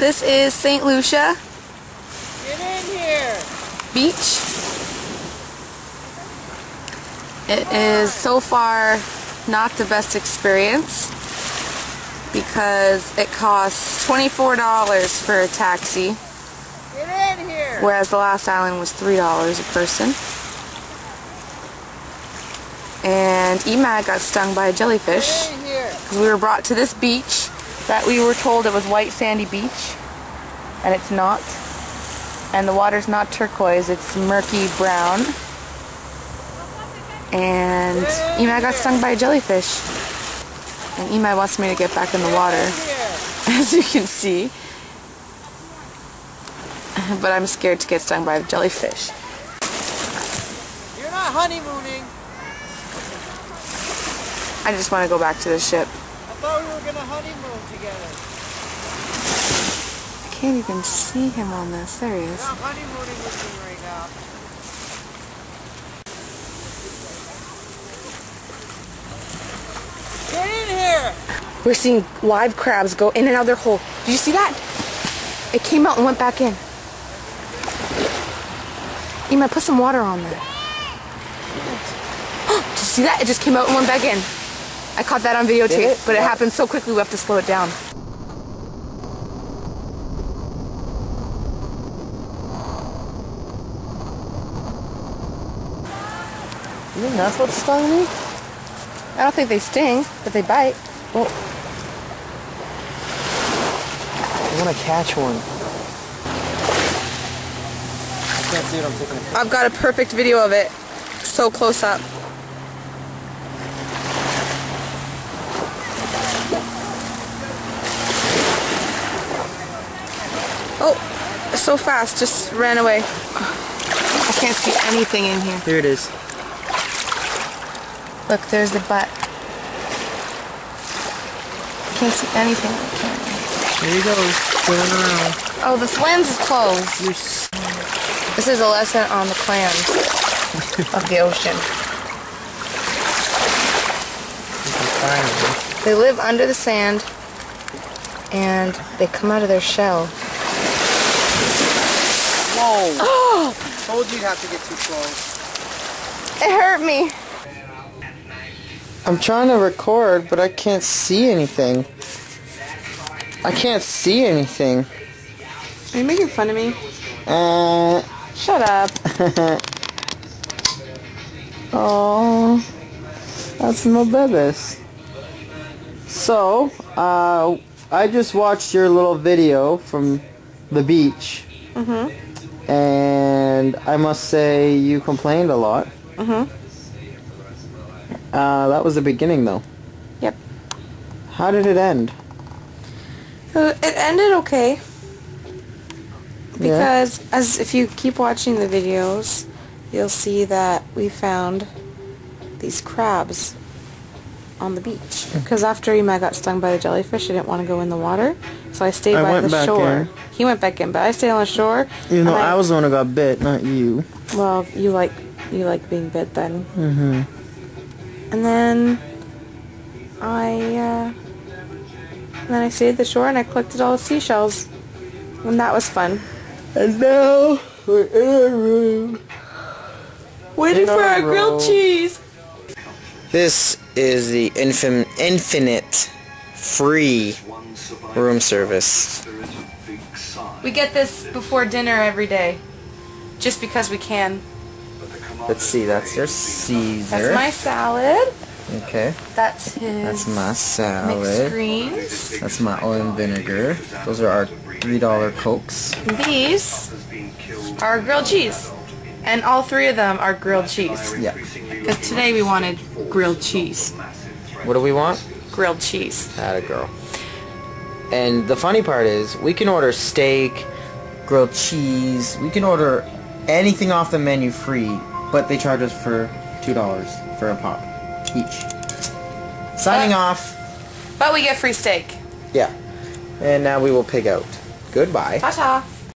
This is St. Lucia Get in here. Beach. It is so far not the best experience because it costs $24 for a taxi, Get in here. whereas the last island was $3 a person. And Emad got stung by a jellyfish. Get in here. because we were brought to this beach that we were told it was white sandy beach and it's not. And the water's not turquoise it's murky brown. And Emad got stung by a jellyfish. And Emad wants me to get back in the water as you can see. But I'm scared to get stung by a jellyfish. You're not honeymooning. I just want to go back to the ship Were gonna honeymoon together. I can't even see him on this there he is honeymooning with me right now. Get in here. We're seeing live crabs go in and out of their hole. Did you see that? It came out and went back in. Emad, put some water on there. Did you see that? It just came out and went back in. I caught that on videotape, it? but it happened so quickly we have to slow it down. You think that's what stung me? I don't think they sting, but they bite. Well, I want to catch one. I can't see it. I'm taking a I've got a perfect video of it. So close up. Oh, so fast, just ran away. I can't see anything in here. Here it is. Look, there's the butt. Can't see anything. Here he goes, going around. Oh, this lens is closed. You're This is a lesson on the clams of the ocean. They live under the sand and they come out of their shell. Whoa! Told you you'd have to get too close. It hurt me. I'm trying to record, but I can't see anything. I can't see anything. Are you making fun of me? Uh, Shut up. oh, that's my babies. So, uh, I just watched your little video from the beach. Mm-hmm. And I must say you complained a lot. Mm-hmm. Uh, that was the beginning though. Yep. How did it end? Uh, It ended okay. Yeah. Because as if you keep watching the videos, you'll see that we found these crabs on the beach. Because after Emad got stung by the jellyfish, I didn't want to go in the water, so I stayed I by the shore. in. He went back in, but I stayed on the shore. You know, and I was the one who got bit, not you. Well, you like you like being bit then. Mm-hmm. And then I uh, then I stayed at the shore and I collected all the seashells, and that was fun. And now we're in our room. Waiting In for a our grilled cheese. This is the infin- infinite free room service. We get this before dinner every day, just because we can. Let's see, that's your Caesar. That's my salad. Okay, That's his that's my salad. mixed greens. That's my oil and vinegar. Those are our $3 Cokes. And these are grilled cheese. And all three of them are grilled cheese. Yeah. Because today we wanted grilled cheese. What do we want? Grilled cheese. Had a girl. And the funny part is, we can order steak, grilled cheese, we can order anything off the menu free, but they charge us for $2 for a pop each. Signing But- off. But we get free steak. Yeah. And now we will pig out. Goodbye. Ta-ta.